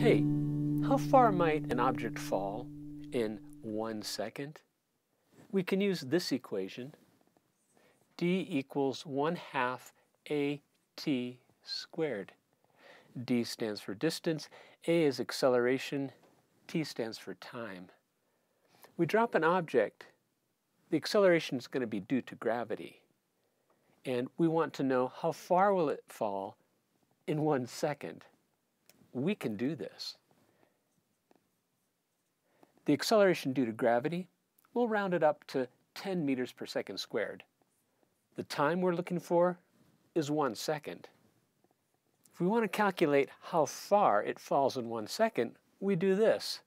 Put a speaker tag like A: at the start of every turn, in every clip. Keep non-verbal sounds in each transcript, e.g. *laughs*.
A: Hey, how far might an object fall in one second? We can use this equation. d equals 1 half at squared. d stands for distance, a is acceleration, t stands for time. We drop an object, the acceleration is going to be due to gravity. And we want to know how far will it fall in one second we can do this. The acceleration due to gravity, we'll round it up to 10 meters per second squared. The time we're looking for is one second. If we want to calculate how far it falls in one second, we do this.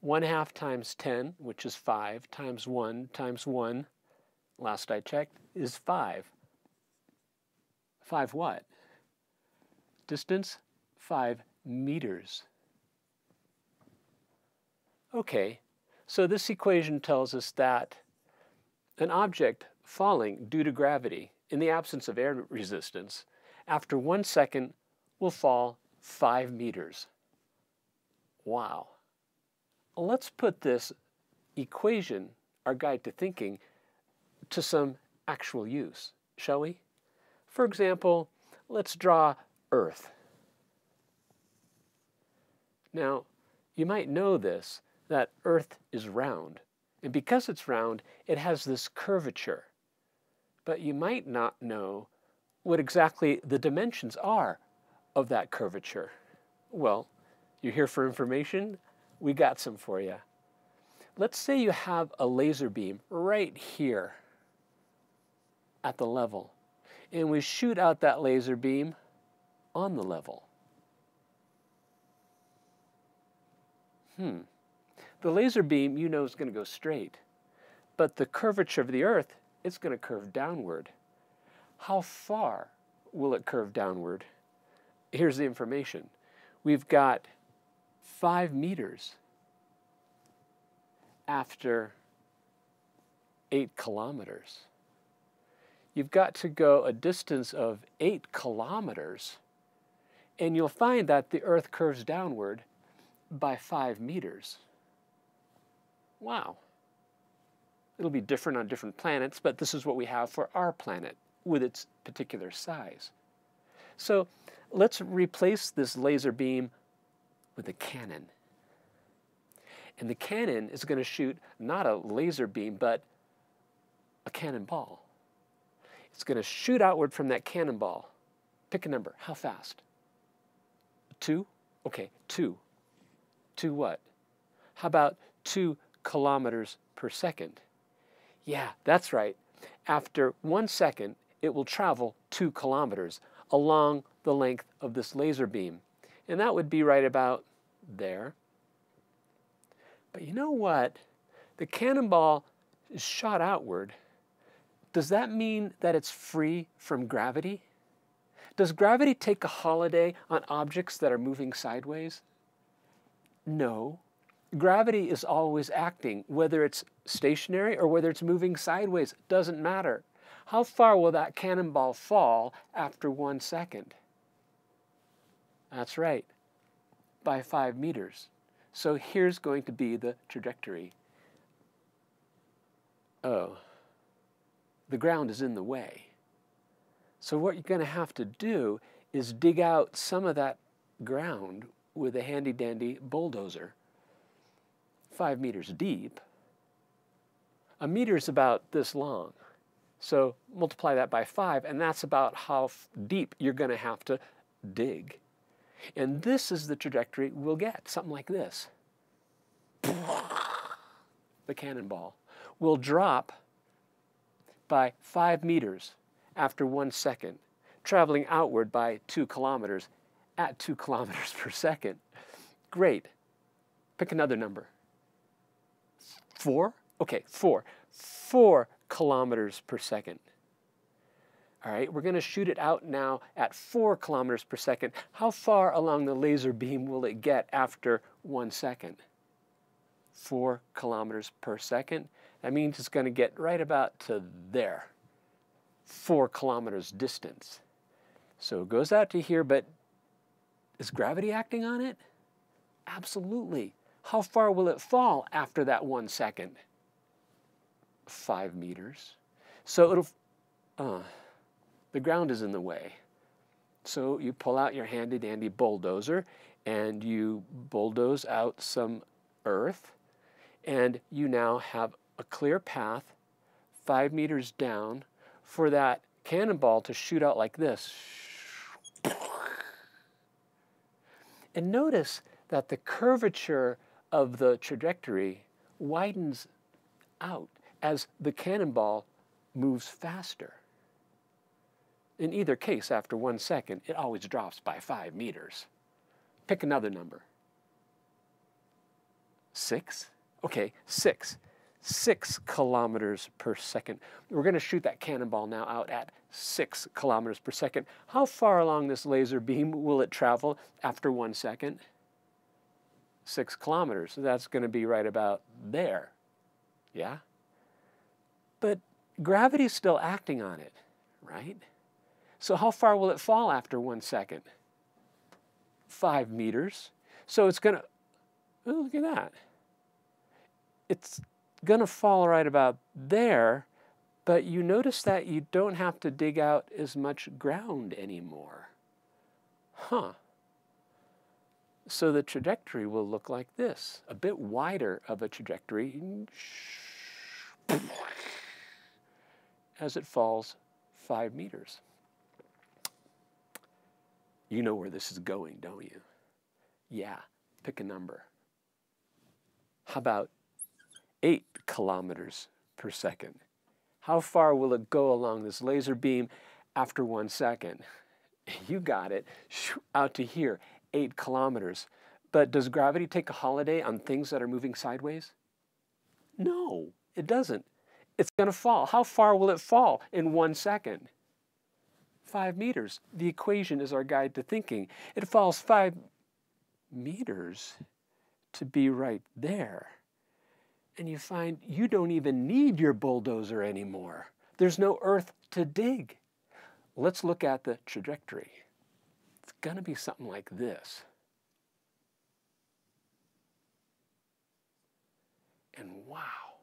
A: 1 half times 10, which is 5, times 1 times 1, last I checked, is 5. 5 what? Distance? 5 meters. Okay, so this equation tells us that an object falling due to gravity in the absence of air resistance after one second will fall five meters. Wow. Let's put this equation, our guide to thinking, to some actual use, shall we? For example, let's draw Earth. Now, you might know this, that Earth is round. And because it's round, it has this curvature. But you might not know what exactly the dimensions are of that curvature. Well, you're here for information? We got some for you. Let's say you have a laser beam right here at the level, and we shoot out that laser beam on the level. Hmm. The laser beam, you know, is going to go straight. But the curvature of the Earth, it's going to curve downward. How far will it curve downward? Here's the information. We've got five meters after eight kilometers. You've got to go a distance of eight kilometers, and you'll find that the Earth curves downward by five meters. Wow. It'll be different on different planets, but this is what we have for our planet with its particular size. So let's replace this laser beam with a cannon. And the cannon is going to shoot not a laser beam, but a cannonball. It's going to shoot outward from that cannonball. Pick a number. How fast? Two? Okay, two. Two what? How about two kilometers per second? Yeah, that's right. After one second, it will travel two kilometers along the length of this laser beam. And that would be right about there. But you know what? The cannonball is shot outward. Does that mean that it's free from gravity? Does gravity take a holiday on objects that are moving sideways? No. Gravity is always acting, whether it's stationary or whether it's moving sideways, doesn't matter. How far will that cannonball fall after one second? That's right, by five meters. So here's going to be the trajectory. Oh, the ground is in the way. So what you're going to have to do is dig out some of that ground with a handy dandy bulldozer, five meters deep. A meter is about this long. So multiply that by five, and that's about how deep you're going to have to dig. And this is the trajectory we'll get, something like this. *laughs* The cannonball will drop by five meters after one second, traveling outward by two kilometers at two *laughs* kilometers per second. Great. Pick another number. Four? Okay, four. Four kilometers per second. All right, we're going to shoot it out now at four kilometers per second. How far along the laser beam will it get after one second? Four kilometers per second. That means it's going to get right about to there, four kilometers distance. So it goes out to here, but is gravity acting on it? Absolutely. How far will it fall after that one second? Five meters. So it'll, uh, the ground is in the way. So you pull out your handy dandy bulldozer and you bulldoze out some earth, and you now have a clear path five meters down for that cannonball to shoot out like this. And notice that the curvature of the trajectory widens out as the cannonball moves faster. In either case, after one second, it always drops by five meters. Pick another number. Six? Okay, six. Six kilometers per second. We're going to shoot that cannonball now out at six kilometers per second. How far along this laser beam will it travel after one second? Six kilometers. So that's going to be right about there. Yeah? But gravity's still acting on it, right? So how far will it fall after one second? Five meters. So it's going to, look at that. It's going to fall right about there, but you notice that you don't have to dig out as much ground anymore. Huh. So the trajectory will look like this, a bit wider of a trajectory as it falls five meters. You know where this is going, don't you? Yeah, pick a number. How about eight kilometers per second? How far will it go along this laser beam after one second? *laughs* You got it, out to here, eight kilometers. But does gravity take a holiday on things that are moving sideways? No, it doesn't. It's going to fall. How far will it fall in one second? five meters. The equation is our guide to thinking. It falls five meters to be right there. And you find you don't even need your bulldozer anymore. There's no earth to dig. Let's look at the trajectory. It's going to be something like this. And wow,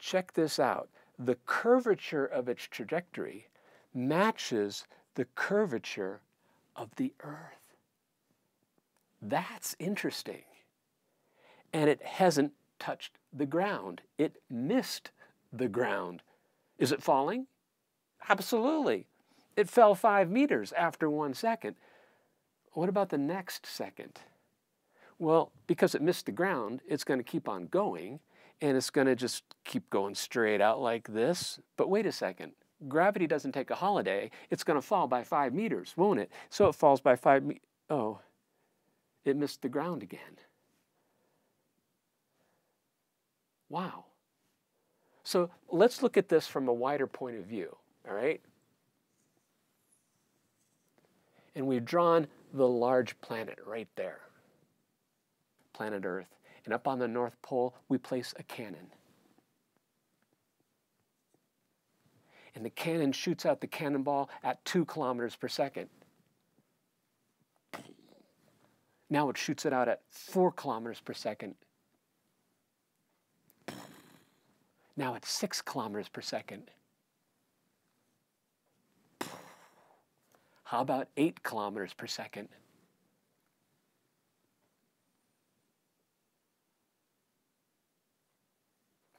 A: check this out. The curvature of its trajectory matches the curvature of the earth. That's interesting. And it hasn't touched the ground, it missed the ground. Is it falling? Absolutely. It fell five meters after one second. What about the next second? Well, because it missed the ground, it's going to keep on going and it's going to just keep going straight out like this. But wait a second gravity doesn't take a holiday, it's going to fall by five meters, won't it? So it falls by five. Oh, it missed the ground again. Wow. So let's look at this from a wider point of view, all right? And we've drawn the large planet right there, planet Earth. And up on the North Pole, we place a cannon. and the cannon shoots out the cannonball at two kilometers per second. Now it shoots it out at four kilometers per second. Now it's six kilometers per second. How about eight kilometers per second?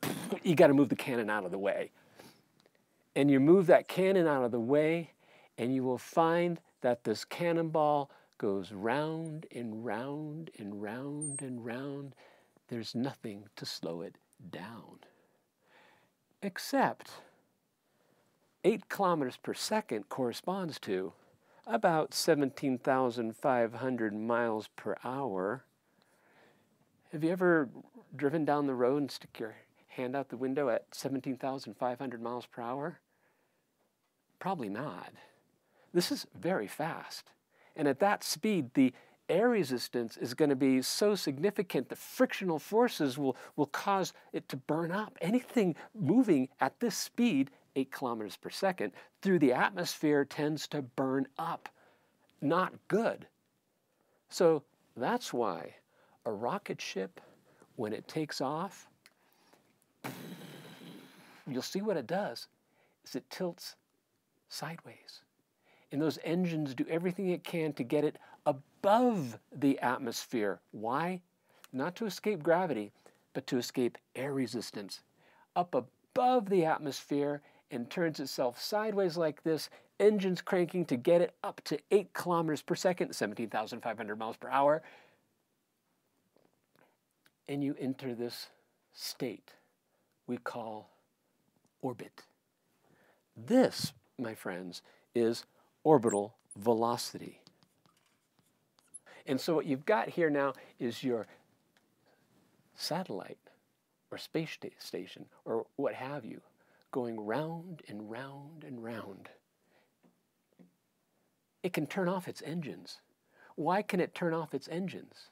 A: *laughs* You got to move the cannon out of the way and you move that cannon out of the way, and you will find that this cannonball goes round and round and round and round. There's nothing to slow it down. Except 8 kilometers per second corresponds to about 17,500 miles per hour. Have you ever driven down the road and stick your hand out the window at 17,500 miles per hour? Probably not. This is very fast. And at that speed, the air resistance is going to be so significant the frictional forces will, will cause it to burn up. Anything moving at this speed, 8 kilometers per second, through the atmosphere tends to burn up. Not good. So that's why a rocket ship, when it takes off, you'll see what it does is it tilts sideways. And those engines do everything it can to get it above the atmosphere. Why? Not to escape gravity, but to escape air resistance. Up above the atmosphere and turns itself sideways like this, engines cranking to get it up to 8 kilometers per second, 17,500 miles per hour. And you enter this state we call orbit. This, my friends, is orbital velocity. And so what you've got here now is your satellite or space station or what have you going round and round and round. It can turn off its engines. Why can it turn off its engines?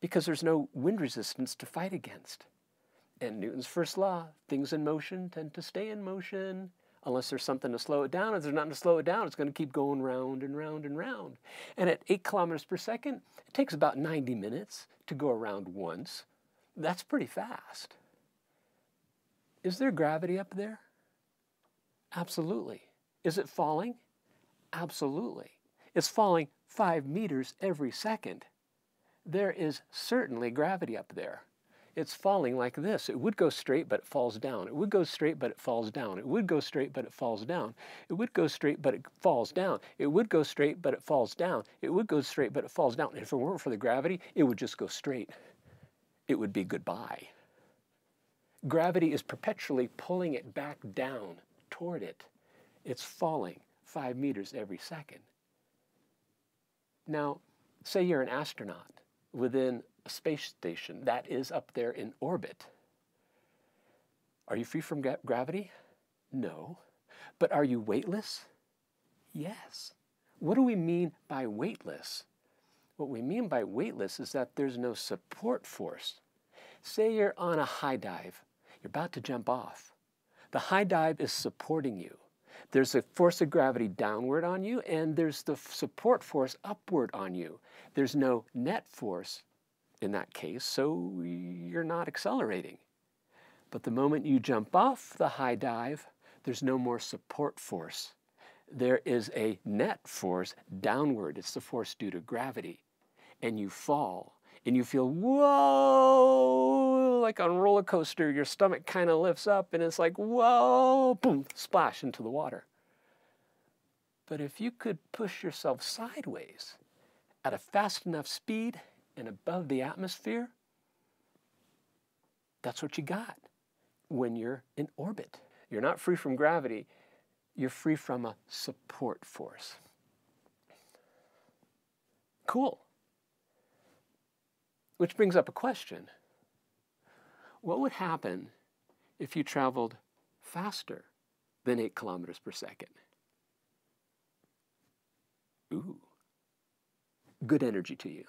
A: Because there's no wind resistance to fight against. And Newton's first law, things in motion tend to stay in motion unless there's something to slow it down. If there's nothing to slow it down, it's going to keep going round and round and round. And at 8 kilometers per second, it takes about 90 minutes to go around once. That's pretty fast. Is there gravity up there? Absolutely. Is it falling? Absolutely. It's falling five meters every second. There is certainly gravity up there it's falling like this. It would go straight, but it falls down. It would go straight, but it falls down. It would go straight, but it falls down. It would go straight, but it falls down. It would go straight, but it falls down. It would go straight, but it falls down. And if it weren't for the gravity, it would just go straight. It would be goodbye. Gravity is perpetually pulling it back down toward it. It's falling five meters every second. Now, say you're an astronaut within space station that is up there in orbit. Are you free from gra gravity? No. But are you weightless? Yes. What do we mean by weightless? What we mean by weightless is that there's no support force. Say you're on a high dive, you're about to jump off. The high dive is supporting you. There's a force of gravity downward on you, and there's the support force upward on you. There's no net force in that case, so you're not accelerating. But the moment you jump off the high dive, there's no more support force. There is a net force downward. It's the force due to gravity. And you fall and you feel, whoa, like on a roller coaster, your stomach kind of lifts up and it's like, whoa, boom, splash into the water. But if you could push yourself sideways at a fast enough speed, and above the atmosphere, that's what you got when you're in orbit. You're not free from gravity, you're free from a support force. Cool. Which brings up a question. What would happen if you traveled faster than 8 kilometers per second? Ooh, good energy to you.